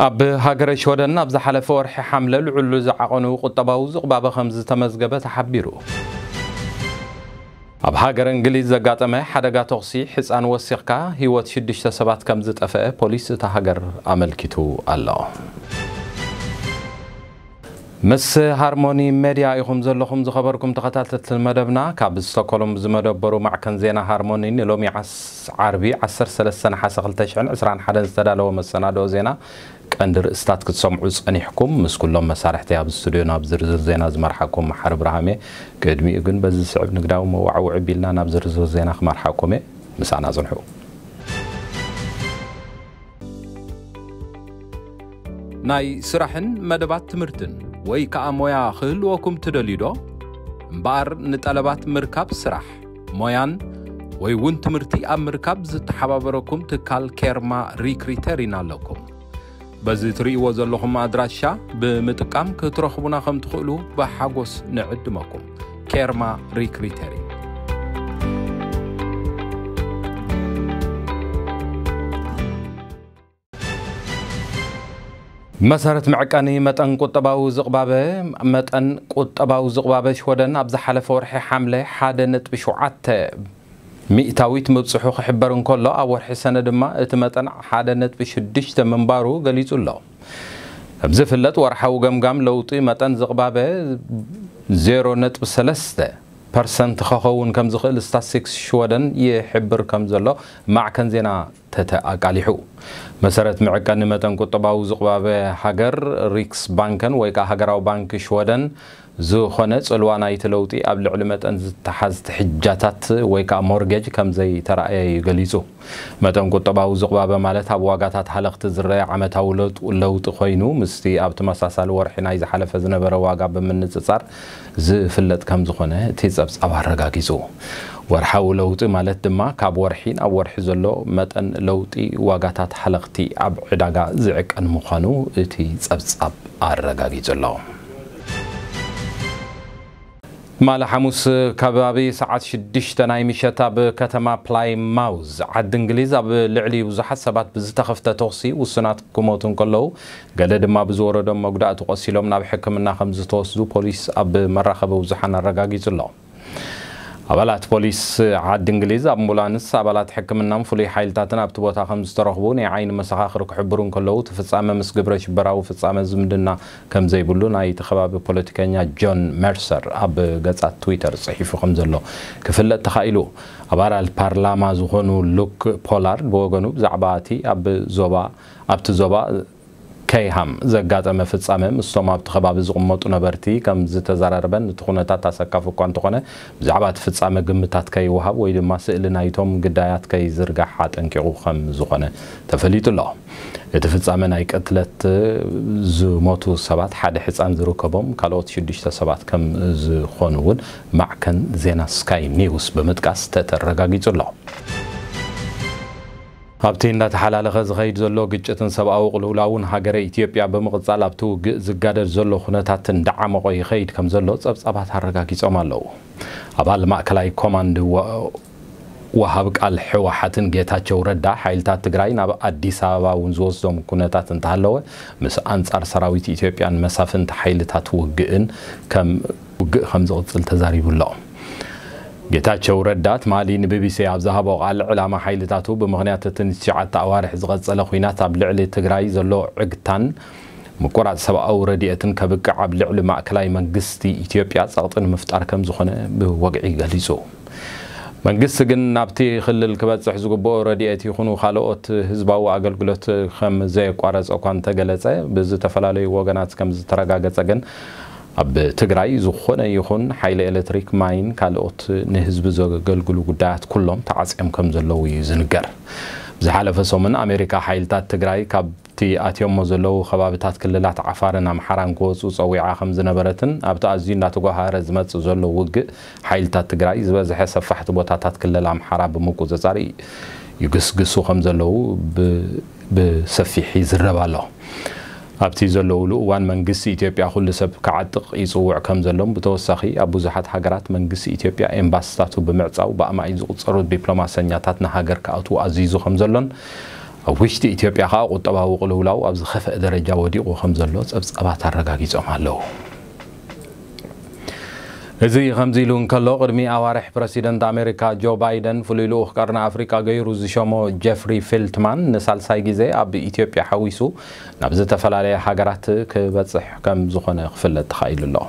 ኣብ ሃገረ ሽወደን ኣብ ዝሓለፈ ወርሒ ሓምለ ልዕሉ ዝዓቐኑ ቁጠባዊ ዝቕባበ ከም ዝተመዝገበ ተሓቢሩ ኣብ ሃገር እንግሊዝ ዘጋጠመ ሓደጋ ተኽሲ ሕፃን ወሲኽካ ህይወት ሽዱሽተ ሰባት ከም ዝጠፍአ ፖሊስ እታ ሃገር ኣመልኪቱ ኣሎ ምስ ሃርሞኒ ሜድያ ኢኹም ዘለኹም ዝኸበርኩም ተኸታተልቲ መደብና ካብ ስቶኮሎም ዝመደበሩ ማዕከን ዜና ሃርሞኒ ንሎሚ ዓርቢ 13 ሓ 221 ዝተዳለወ መሰናዶ ዜና ቀንዲ ርእስታት ክትሰምዑ ፀኒሕኩም ምስ ኩሎም መሳርሕቲ ኣብ ስቱድዮ ናብ ዝርዝር ዜና ዝመርሓኩም መሓር ብርሃም እየ ቅድሚኡ ግን በዚ ዝስዕብ ንግዳዊ መዋዕውዕ ቢልና ናብ ዝርዝር ዜና ክመርሓኩም እየ ምሳና ፅንሑ ናይ ስራሕን መደባት ትምህርትን ወይ ከዓ ሞያ ክህልወኩም ትደልዩ ዶ እምበኣር ንጠለባት ምርካብ ስራሕ ሞያን ወይ እውን ትምህርቲ ኣብ ምርካብ ዝተሓባበረኩም ትካል ኬርማ ሪክሪተሪን ኣለኩም بزي تري وزلهم أدراشا بمتقام كترخبونا خم تخلو بحاجوس نعدمكم كيرما ريكريتري مسارت معكاني متن قطباو زقبابة متن قطباو زقبابة شودن أبز حلف ورحي حملة حادنت بشعاتة ሚእታዊት ምብፅሑ ክሕበር እንከሎ ኣብ ወርሒ ሰነ ድማ እቲ መጠን ሓደ ነጥቢ ሽዱሽተ ምንባሩ ገሊጹ ኣሎ ከም ዝፍለጥ ወርሓዊ ገምጋም ለውጢ መጠን ዝቕባበ 0 ነጥቢ 3 ፐርሰንት ክኸውን ከም ዝኽእል ስታትስቲክስ ሽወደን ይሕብር ከም ዘሎ ማዕከን ዜና ተተ ኣቃሊሑ መሰረት ምዕቀኒ መጠን ቁጠባዊ ዝቕባበ ሃገር ሪክስ ባንክን ወይ ከዓ ሃገራዊ ባንኪ ሽወደን ዝኾነ ፅልዋ ናይቲ ለውጢ ኣብ ልዕሊ መጠን ዝተሓዝቲ ሕጃታት ወይ ከዓ ሞርጌጅ ከምዘይ ተረእየ እዩ ገሊፁ መጠን ቁጠባዊ ዝቕባበ ማለት ኣብ ዋጋታት ሃለኽቲ ዝረአ ዓመታዊ ለውጢ ኮይኑ ምስቲ ኣብ ተመሳሳሊ ወርሒ ናይ ዝሓለፈ ዝነበረ ዋጋ ብምንፅፃር ዝፍለጥ ከም ዝኾነ እቲ ፀብፃብ ኣረጋጊፁ ወርሓዊ ለውጢ ማለት ድማ ካብ ወርሒ ናብ ወርሒ ዘሎ መጠን ለውጢ ዋጋታት ሃለኽቲ ኣብ ዕዳጋ ዝዕቀን ምዃኑ እቲ ፀብፃብ ኣረጋጊፁ ኣሎ مال حموس كبابي ساعات شدش تناي مشتا بكتما بلاي ماوز عد انجليز اب لعلي وزحت سبات بزتخفته توصي وسنات كوموتن كلو قلد ما بزوردم مقدات قصيلهم ناب حكمنا خمس توسدو بوليس اب مراخبه وزحنا الرقاقي زلهم ኣባላት ፖሊስ ዓዲ እንግሊዝ ኣምቡላንስ ኣባላት ሕክምናን ፍሉይ ሓይልታትን ኣብቲ ቦታ ከም ዝተረኽቡ ናይ ዓይኒ መሰኻኽሪ ክሕብሩ እንከለዉ እቲ ፍጻመ ምስ ግብረ ሽበራዊ ፍጻመ ዝምድና ከም ዘይብሉ ናይቲ ከባቢ ፖለቲከኛ ጆን መርሰር ኣብ ገጻት ትዊተር ጽሒፉ ከም ዘሎ ክፍለጥ ተኻኢሉ ኣባላት ፓርላማ ዝኾኑ ሉክ ፖላርድ ብወገኑ ብዛዕባ እቲ ኣብ ዞባ ኣብቲ ዞባ ከይሃም ዘጋጠመ ፍጻመ ምስቶም ኣብቲ ከባቢ ዝቕመጡ ነበርቲ ከም ዝተዘራረበን እቲ ኩነታት ኣሰካፍ እኳ እንተኾነ ብዛዕባ እቲ ፍጻመ ግምታት ከይወሃብ ወይ ድማ ስእሊ ናይቶም ግዳያት ከይዝርጋሕ ኣጠንቂቑ ከም ዝኾነ ተፈሊጡ ኣሎ እቲ ፍጻመ ናይ ቅትለት ዝሞቱ ሰባት ሓደ ሕፃን ዝርከቦም ካልኦት ሽዱሽተ ሰባት ከም ዝኾኑ እውን ማዕከን ዜና ስካይ ኒውስ ብምጥቃስ ተተረጋጊጹ ኣሎ ኣብቲ እንዳተሓላለኸ ዝኸይድ ዘሎ ግጭትን ሰብኣዊ ቕልውላውን ሃገረ ኢትዮጵያ ብምቕጻል ኣብቲ ውግእ ዝጋደድ ዘሎ ኩነታት እንዳዓመቆ ይኸይድ ከም ዘሎ ጸብጻባት ኣረጋጊጾም ኣለዉ ኣባል ማእከላይ ኮማንድ ወሃብ ቃል ሕወሓትን ጌታቸው ረዳ ሓይልታት ትግራይ ናብ ኣዲስ ኣበባ እውን ዝወስዶም ኩነታት እንተሃለወ ምስ ኣንጻር ሰራዊት ኢትዮጵያን መሳፍንቲ ሓይልታት ውግእን ከም ውግእ ከም ዝቕፅል ተዛሪቡ ኣሎ ጌታቸው ረዳት ማሊ ንቢቢሲ ኣብ ዝሃቦ ቃል ዕላማ ሓይልታቱ ብምኽንያት እቲ ንትሽዓተ ኣዋርሒ ዝቐፀለ ኩናት ኣብ ልዕሊ ትግራይ ዘሎ ዕግታን ምቁራፅ ሰብኣዊ ረድኤትን ከብቅዕ ኣብ ልዕሊ ማእከላይ መንግስቲ ኢትዮጵያ ፀቕጢ ንምፍጣር ከም ዝኾነ ብወግዒ ገሊጹ መንግስቲ ግን ናብቲ ክልል ክበፅሕ ዝግብኦ ረድኤት ይኹኑ ካልኦት ህዝባዊ ኣገልግሎት ከም ዘየቋረፀ እኳ እንተገለፀ ብዝተፈላለዩ ወገናት ከም ዝተረጋገፀ ግን ኣብ ትግራይ ዝኾነ ይኹን ሓይሊ ኤሌክትሪክ ማይን ካልኦት ንህዝቢ ዘገልግሉ ጉዳያት ኩሎም ተዓፅዮም ከም ዘለዉ እዩ ዝንገር ብዝሓለፈ ሰሙን ኣሜሪካ ሓይልታት ትግራይ ካብቲ ኣትዮሞ ዘለዉ ከባቢታት ክልላት ዓፋርን ኣምሓራን ክወፁ ፀዊዓ ከም ዝነበረትን ኣብቲ ኣዝዩ እንዳተጓሃረ ዝመፅእ ዘሎ ውግእ ሓይልታት ትግራይ ዝበዝሐ ሰፋሕቲ ቦታታት ክልል ኣምሓራ ብምቁፅፃር ይግስግሱ ከም ዘለዉ ብሰፊሕ ይዝረብ ኣሎ ኣብቲ ዘለውሉ እዋን መንግስቲ ኢትዮጵያ ኩሉ ሰብ ክዓጥቕ ይፅውዕ ከም ዘሎም ብተወሳኺ ኣብ ብዙሓት ሃገራት መንግስቲ ኢትዮጵያ ኤምባስታቱ ብምዕፃው ብኣማእዩ ዝቁፀሩ ዲፕሎማሰኛታት ንሃገር ክኣትዉ ኣዚዙ ከም ዘሎን ኣብ ውሽጢ ኢትዮጵያ ከዓ ቁጠባዊ ቅልውላው ኣብ ዝኸፍአ ደረጃ ወዲቑ ከም ዘሎ ፀብፀባት ኣረጋጊፆም ኣለው እዚ ከምዚ ኢሉ እንከሎ ቅድሚ ኣዋርሕ ፕረሲደንት ኣሜሪካ ጆ ባይደን ፍሉይ ልኡኽ ቀርኒ ኣፍሪካ ገይሩ ዝሸሞ ጀፍሪ ፊልትማን ንሳልሳይ ግዜ ኣብ ኢትዮጵያ ሓዊሱ ናብ ዝተፈላለየ ሃገራት ክበፅሕ ከም ዝኾነ ክፍለጥ ተኻኢሉ ኣሎ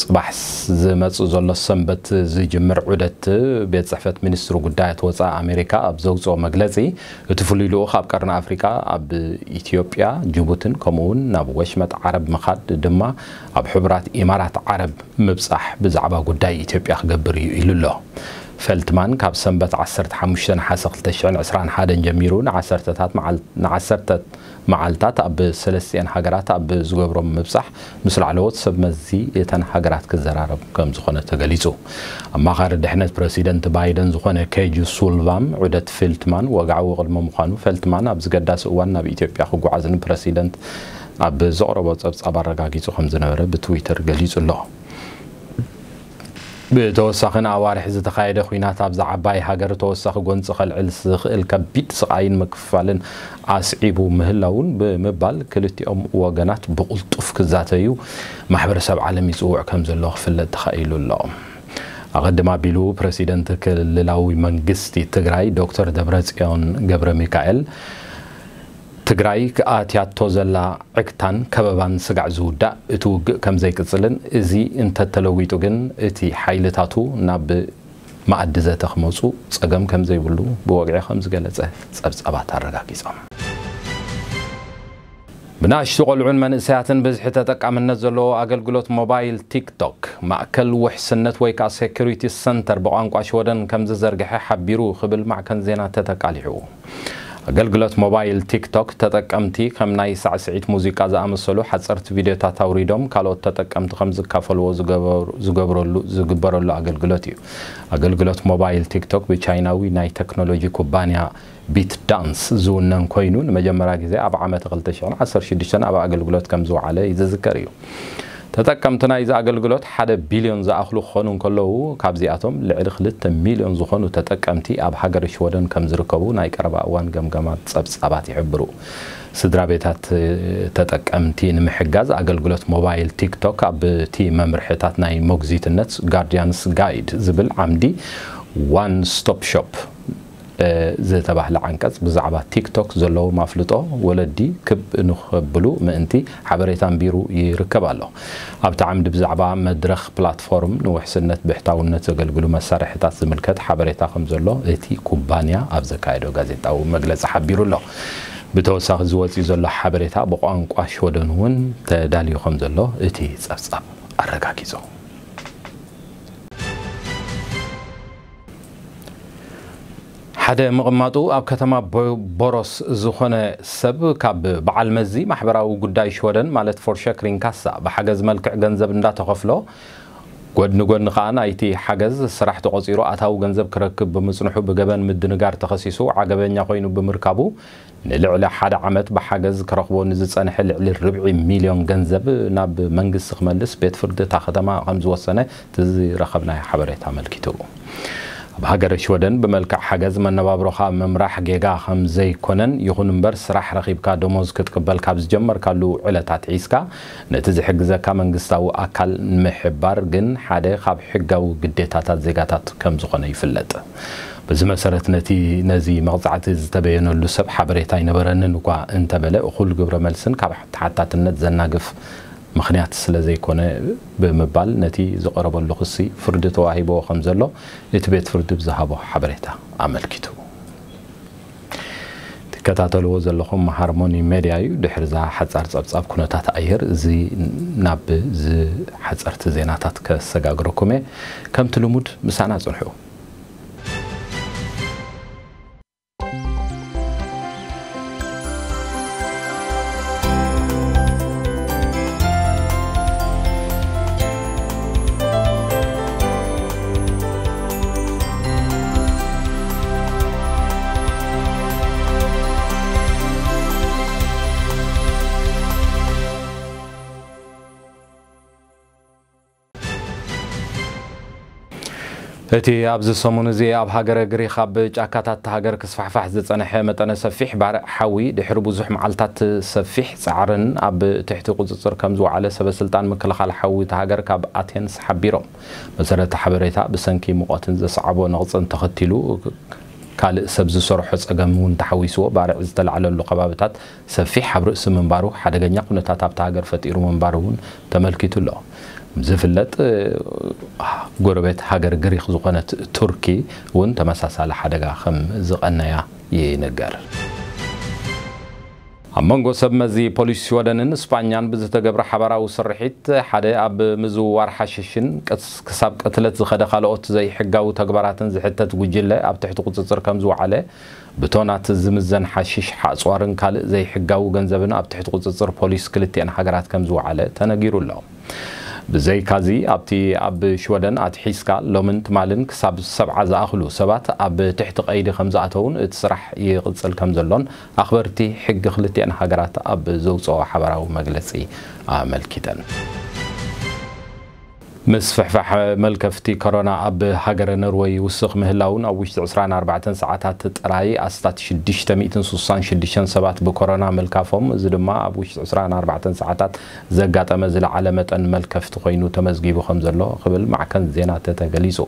صباح زمت زل السنبت زجمر عدت بيت صحفة منستر قداية وصاء أمريكا أبزوزو مجلسي تفلي له خاب قرن أفريقيا أب إثيوبيا جيبوتن كمون ناب وشمت عرب مخاد دما أب حبرات إمارات عرب مبصح بزعبا قداية إثيوبيا خبري إلو ፈልትማን ካብ ሰንበት 15 ጀሚሩ ንዓሰርተ መዓልታት ኣብ ሰለስቲአን ሃገራት ኣብ ዝገብሮም ምብፃሕ ምስ ላዕለዎት ሰብ መዚ እተን ሃገራት ክዘራረብ ከም ዝኾነ ተገሊፁ ኣማኻሪ ድሕነት ፕረሲደንት ባይደን ዝኾነ ኬጅ ሱልቫም ዑደት ፈልትማን ወግዓዊ ቅድሞ ምዃኑ ፈልትማን ኣብ ዝገዳሲ እዋን ናብ ኢትዮጵያ ክጓዓዝን ፕረሲደንት ኣብ ዘቕረቦ ፀብፃብ ኣረጋጊፁ ከም ዝነበረ ብትዊተር ገሊጹ ኣሎ ብተወሳኺን ኣዋርሒ ዝተካየደ ኩናት ኣብዛ ዓባይ ሃገር ተወሳኺ ጎንፂ ከልዕል ዝኽእል ከቢድ ስቃይን ምክፋልን ኣስዒቡ ምህላውን ብምባል ክልቲኦም ወገናት ብቁልጡፍ ክዛተዩ ማሕበረሰብ ዓለም ይፅውዕ ከም ዘሎ ክፍለጥ ተኸኢሉ ኣሎ ኣቐድማ ኣቢሉ ፕረሲደንት ክልላዊ መንግስቲ ትግራይ ዶክተር ደብረፅዮን ገብረ ሚካኤል ትግራይ ኣትያቶ ዘላ ዕግታን ከበባን ስጋዕ ዝውዳእ እቲ ውግእ ከም ዘይቅፅልን እዚ እንተተለዊጡ ግን እቲ ሓይልታቱ ናብ ማኣዲ ዘተ ክመፁ ፀገም ከም ዘይብሉ ብወግዒ ከም ዝገለፀ ፀብፀባት ኣረጋጊፆም ብናእሽቲ ቆልዑን መንእሰያትን ብዝሒ ተጠቃምነት ዘለዎ ኣገልግሎት ሞባይል ቲክቶክ ማእከል ውሕስነት ወይ ከዓ ሴኪሪቲ ሰንተር ብቋንቋ ሽወደን ከም ዝዘርግሐ ሓቢሩ ክብል ማዕከን ዜና ተተቃሊዑ ኣገልግሎት ሞባይል ቲክቶክ ተጠቀምቲ ከም ናይ ሳዕስዒት ሙዚቃ ዝኣመሰሉ ሓፀርቲ ቪድዮታት ኣውሪዶም ካልኦት ተጠቀምቲ ከም ዝካፈልዎ ዝግበረሉ ኣገልግሎት እዩ ኣገልግሎት ሞባይል ቲክቶክ ብቻይናዊ ናይ ቴክኖሎጂ ኩባንያ ቢት ዳንስ ዝውነን ኮይኑ ንመጀመርያ ግዜ ኣብ ዓመት 216 ኣብ ኣገልግሎት ከም ዝወዓለ ይዝዝከር እዩ ተጠቀምትና እዚ ኣገልግሎት ሓደ ቢልዮን ዝኣኽሉ ክኾኑ እንከለዉ ካብዚኣቶም ልዕሊ 2 ልተ ሚልዮን ዝኾኑ ተጠቀምቲ ኣብ ሃገር ሽወደን ከም ዝርከቡ ናይ ቀረባ እዋን ገምገማት ፀብጻባት ይሕብሩ ስድራ ቤታት ተጠቀምቲ ንምሕጋዝ ኣገልግሎት ሞባይል ቲክቶክ ኣብቲ መምርሕታት ናይ ሞግዚትነት ጋርድያንስ ጋይድ ዝብል ዓምዲ ዋን ስቶፕ ሾፕ ዝተባህለ ዓንቀጽ ብዛዕባ ቲክቶክ ዘለዎ ማፍልጦ ወለዲ ክብ ንኸብሉ ምእንቲ ሓበሬታ ንቢሩ ይርከብ ኣሎ ኣብቲ ዓምዲ ብዛዕባ መድረኽ ፕላትፎርም ንውሕስነት ብሕታውነት ዘገልግሉ መሳርሕታት ዝምልከት ሓበሬታ ከም ዘሎ እቲ ኩባንያ ኣብ ዘካየዶ ጋዜጣዊ መግለፂ ሓቢሩ ኣሎ ብተወሳኺ ዝወፅኡ ዘሎ ሓበሬታ ብቋንቋ ሾደን እውን ተዳልዩ ከም ዘሎ እቲ ጸብጻብ ኣረጋጊጹ حدا مغماتو أب كتما بروس زخون سب كاب بعلمزي محبرا وقداي شودن مالت فرشا كرين كاسا بحاجز ملك غنزب ندا تغفلو قد نقول نقان ايتي حاجز سرح تغزيرو أتاو غنزب كركب بمصنحو بغبان مدنقار تخصيصو عقبان يقوينو بمركابو نلعلي حدا عمت بحاجز كرخبو نزيز انحل علي ربع مليون غنزب ناب منقس خمالس بيت فرد تاخدما غمز وسنة تزي رخبنا حبريت عمل كتوغو ኣብ ሃገረ ሽወደን ብመልክዕ ሓገዝ መነባብሮኻ ምምራሕ ጌጋ ከም ዘይኮነን ይኹን እምበር ስራሕ ረኺብካ ደሞዝ ክትቅበል ካብ ዝጀመርካሉ ዕለታት ዒስካ ነቲ ዝሕግዘካ መንግስታዊ ኣካል ንምሕባር ግን ሓደ ካብ ሕጋዊ ግዴታታት ዜጋታት ከም ዝኾነ ይፍለጥ በዚ መሰረት ነቲ ነዚ መቕፃዕቲ ዝተበየነሉ ሰብ ሓበሬታ ይነበረንን እኳ እንተበለ እኹል ግብረ መልስን ካብ ተሓታትነት ዘናግፍ ምክንያት ስለ ዘይኮነ ብምባል ነቲ ዝቀረበሉ ክሲ ፍርዲ ተዋሂቦ ከም ዘሎ እቲ ቤት ፍርዲ ብዝሃቦ ሓበሬታ ኣመልኪቱ ትከታተልዎ ዘለኹም ሃርሞኒ ሜድያ እዩ ድሕሪ ዛ ሓፃር ፀብፃብ ኩነታት ኣየር እዚ ናብ ዝሓፀርቲ ዜናታት ከሰጋግረኩም እየ ከምቲ ልሙድ ምሳና ፅንሑ እቲ ኣብዚ ሰሙን እዚ ኣብ ሃገረ ግሪክ ኣብ ጫካታት ሃገር ክስፋሕፋሕ ዝፀንሐ መጠነ ሰፊሕ ባርዕ ሓዊ ድሕሪ ብዙሕ መዓልታት ሰፊሕ ፃዕርን ኣብ ትሕቲ ቁፅፅር ከም ዝወዓለ ሰበስልጣን ምክልኻል ሓዊ እቲ ሃገር ካብ ኣቴንስ ሓቢሮም መሰረተ ሓበሬታ ብሰንኪ ሙቐትን ዘሰዓቦ ንቕፅን ተኸቲሉ ካልእ ሰብ ዝሰርሖ ፀገም እውን ተሓዊስዎ ባርዕ ዝተላዕለሉ ከባቢታት ሰፊሕ ኣብ ርእሲ ምንባሩ ሓደገኛ ኩነታት ኣብቲ ሃገር ፈጢሩ ምንባሩ እውን ተመልኪቱ ኣሎ ዝፍለጥ ጎረቤት ሃገር ግሪክ ዝኾነት ቱርኪ እውን ተመሳሳሊ ሓደጋ ከም ዝቐነያ ይንገር ኣብ መንጎ ሰብ መዚ ፖሊስ ስወደንን እስፓኛን ብዝተገብረ ሓበራዊ ስርሒት ሓደ ኣብ ምዝውዋር ሓሸሽን ክሳብ ቅትለት ዝኸደ ካልኦት ዘይሕጋዊ ተግባራትን ዝሕተት ጉጅለ ኣብ ትሕቲ ቁፅፅር ከም ዝውዓለ ብቶናት ዝምዘን ሓሽሽ ሓፅዋርን ካልእ ዘይሕጋዊ ገንዘብን ኣብ ትሕቲ ቁፅፅር ፖሊስ ክልቲአን ሃገራት ከም ዝውዓለ ተነጊሩ ኣሎ ብዘይካዚ ኣብቲ ኣብ ሽወደን ኣትሒዝካ ሎምን ትማልን ክሳብ ሰብዓ ዝኣኽሉ ሰባት ኣብ ትሕቲ ቀይዲ ከም ዝኣተውን እቲ ስራሕ ይቕፅል ከም ዘሎን ኣኽበርቲ ሕጊ ክልቲአን ሃገራት ኣብ ዘውፅኦ ሓበራዊ መግለፂ ኣመልኪተን ምስ ፍሕፋሕ መልከፍቲ ኮሮና ኣብ ሃገረ ኖርወይ ውስኽ ምህላውን ኣብ ውሽጢ 24 ሰዓታት ጥራይ ኣስታት 666 ሰባት ብኮሮና መልካፎም እዚ ድማ ኣብ ውሽጢ 24 ሰዓታት ዘጋጠመ ዝለዓለ መጠን መልከፍቲ ኮይኑ ተመዝጊቡ ከም ዘሎ ክብል ማዕከን ዜና ተተገሊጹ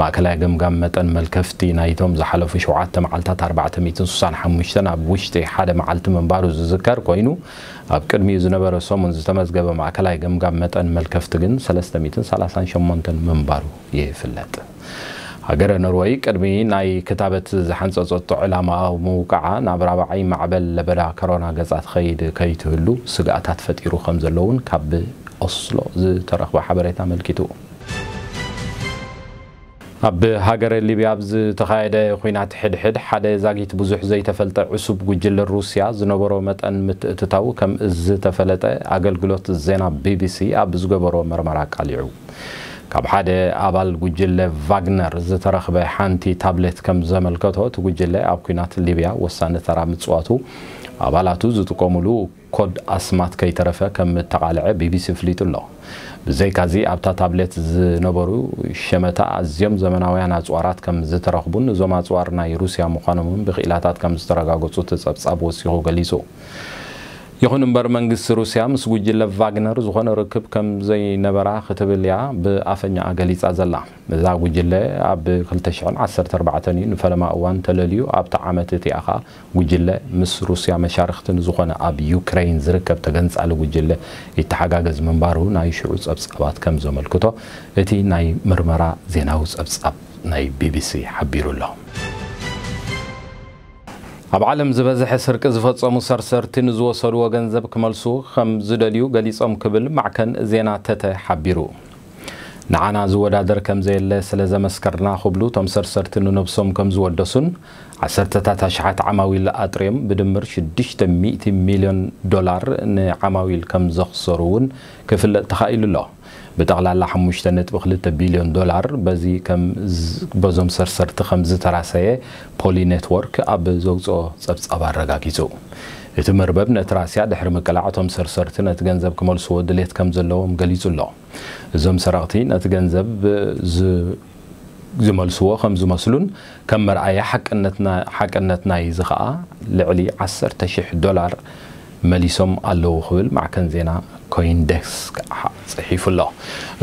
ማእከላይ ገምጋም መጠን መልከፍቲ ናይቶም ዝሓለፉ 7 መዓልታት 465 ኣብ ውሽጢ ሓደ መዓልቲ ምንባሩ ዝዝከር ኮይኑ ኣብ ቅድሚኡ ዝነበረ ሰሙን ዝተመዝገበ ማእከላይ ገምጋም መጠን መልከፍቲ ግን 338 ምንባሩ ይፍለጥ ሃገረ ኖርዌይ ቅድሚ ናይ ክታበት ዝሓንፀፀቶ ዕላማ ምውቃዓ ናብ ራብዓይ ማዕበል ለበዳ ኮሮና ገፃ ትኸይድ ከይትህሉ ስጋኣታት ፈጢሩ ከም ዘለውን ካብ ኦስሎ ዝተረኽበ ሓበሬታ መልኪቱ ኣብ ሃገረ ሊብያ ኣብ ዝተኻየደ ኩናት ሕድሕድ ሓደ ዛጊት ብዙሕ ዘይተፈልጠ ዕሱብ ጉጅለ ሩስያ ዝነበሮ መጠን ምትእትታው ከም ዝተፈለጠ ኣገልግሎት ዜና ቢቢሲ ኣብ ዝገበሮ መርመራ ቃሊዑ ካብ ሓደ ኣባል ጉጅለ ቫግነር ዝተረክበ ሓንቲ ታብሌት ከም ዘመልከቶ እቲ ጉጅለ ኣብ ኩናት ሊብያ ወሳኒ ተራ ምፅዋቱ ኣባላቱ ዝጥቀምሉ ኮድ ኣስማት ከይተረፈ ከም ተቓልዐ ቢቢሲ ፍሊጡ ኣሎ ብዘይካዚ ኣብታ ታብሌት ዝነበሩ ሸመታ ኣዝዮም ዘመናውያን ኣፅዋራት ከም ዝተረኽቡን እዞም ኣፅዋር ናይ ሩስያ ምዃኖም ብኽኢላታት ከም ዝተረጋገፁ ትፀብጻብ ወሲኹ ገሊጹ ይኹን እምበር መንግስቲ ሩስያ ምስ ጉጅለ ቫግነር ዝኾነ ርክብ ከም ዘይነበራ ክትብል እያ ብኣፈኛ ገሊፃ ዘላ እዛ ጉጅለ ኣብ 214 እዩ ንፈለማ እዋን ተለልዩ ኣብቲ ዓመት እቲኣ ከዓ ጉጅለ ምስ ሩስያ መሻርክቲ ንዝኾነ ኣብ ዩክራይን ዝርከብ ተገንፃሊ ጉጅለ ይተሓጋገዝ ምንባሩ ናይ ሽዑ ፀብፃባት ከም ዘመልክቶ እቲ ናይ ምርመራ ዜናዊ ፀብፃብ ናይ ቢቢሲ ሓቢሩ ኣሎ اب عالم زبزح سرق زفت صمو سرسر تنزو سرو وغنزب كمالسو خم زدليو غليس ام كبل معكن زينا تته حبيرو نعانا زودا در كم زي اللي سلزة مسكرنا خبلو تم سرسر تنو نبسوم كم زود دسون عسر تتا عماويل لأطريم بدمر شدش تميئتي مليون دولار ن عماويل كم زخصرون كفل تخايل الله بتغلال حموش تنت بخلت بليون دولار بزي كم بزوم سر سر تخم زت راسية بولي نتورك أب زوجة سب سب الرجاجيزو يتمر ببنة راسية دحر مكلعتهم سر سر تنت جنزب كمال سود ليت كم زلهم قليز الله زوم سرعتين أتجنزب ز زمال سوا خمس مسلون كم مرعي حق أنتنا حق أنتنا يزغاء لعلي عشر تشيح دولار مليسوم اللو خبل مع كنزينا ኮይንዴስክ ፅሒፉ ኣሎ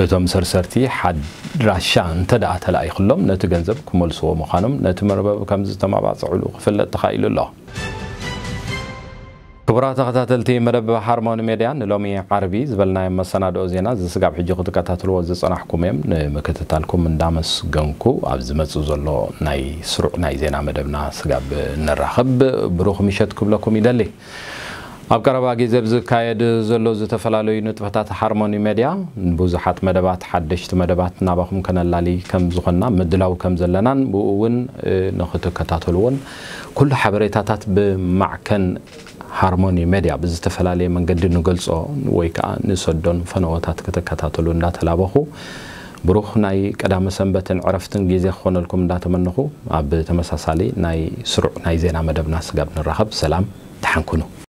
እቶም ሰርሰርቲ ሓድራሻ እንተ ደኣ ተለኢክሎም ነቲ ገንዘብ ክመልስዎ ምዃኖም ነቲ መርበብ ከም ዝተመባፅዕሉ ክፍለጥ ተኻኢሉ ኣሎ ክቡራ ተኸታተልቲ መደብ ሃርሞኒ ሜድያ ንሎሚ ዓርቢ ዝበልናዮ መሰናድኦ ዜና ዝስጋብ ሕጂ ክትከታተልዎ ዝፀናሕኩም እዮም ንምክትታልኩም እንዳመስገንኩ ኣብ ዝመፅ ዘሎ ናይ ስሩዕ ናይ ዜና መደብና ስጋብ ንራኸብ ብሩኽ ምሸት ክብለኩም ይደሊ ኣብ ቀረባ ግዜ ብዝካየድ ዘሎ ዝተፈላለዩ ንጥፈታት ሃርሞኒ ሜድያ ብዙሓት መደባት ሓደሽቲ መደባት ናባኹም ከነላሊ ከም ዝኾንና ምድላው ከም ዘለናን ብኡ እውን ንኽትከታተልዎን ኩሉ ሓበሬታታት ብማዕከን ሃርሞኒ ሜድያ ብዝተፈላለየ መንገዲ ንገልፆ ወይ ከዓ ንሰዶን ፈነወታት ክትከታተሉ እንዳተላበኹ ብሩኽ ናይ ቀዳመ ሰንበትን ዕረፍትን ግዜ ክኾነልኩም እንዳተመንኹ ኣብ ተመሳሳሊ ናይ ስሩዕ ናይ ዜና መደብና ስጋብ ንራኸብ ሰላም ተሓንኩኑ